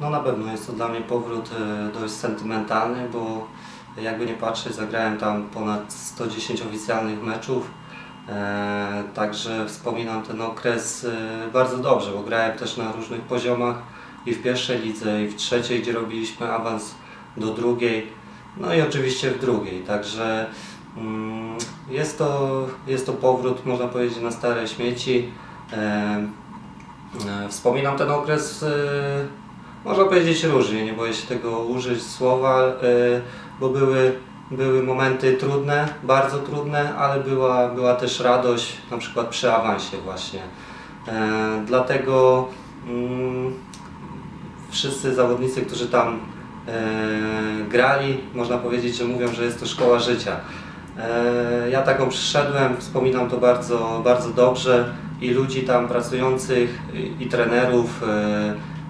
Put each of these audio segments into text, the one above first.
No na pewno jest to dla mnie powrót e, dość sentymentalny, bo jakby nie patrzeć, zagrałem tam ponad 110 oficjalnych meczów. E, Także wspominam ten okres e, bardzo dobrze, bo grałem też na różnych poziomach i w pierwszej lidze, i w trzeciej, gdzie robiliśmy awans do drugiej, no i oczywiście w drugiej. Także mm, jest to, jest to powrót, można powiedzieć, na stare śmieci. Wspominam ten okres, można powiedzieć różnie, nie boję się tego użyć słowa, e, bo były, były momenty trudne, bardzo trudne, ale była, była też radość, na przykład przy awansie właśnie. E, Dlatego mm, wszyscy zawodnicy, którzy tam e, grali, można powiedzieć, że mówią, że jest to szkoła życia. Ja taką przyszedłem, wspominam to bardzo, bardzo dobrze i ludzi tam pracujących, i trenerów.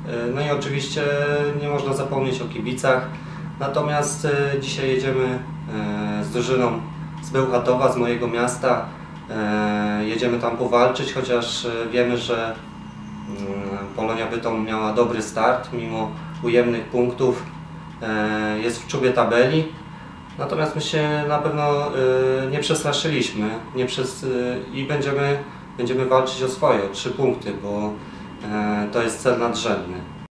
E, No i oczywiście nie można zapomnieć o kibicach. Natomiast e, dzisiaj jedziemy e, z drużyną z Bełchatowa, z mojego miasta. Jedziemy tam powalczyć, chociaż wiemy, że mm, Polonia Bytom miała dobry start, mimo ujemnych punktów. Jest w czubie tabeli. Natomiast my się na pewno nie przestraszyliśmy nie przez, i będziemy, będziemy walczyć o swoje, o trzy punkty, bo to jest cel nadrzędny.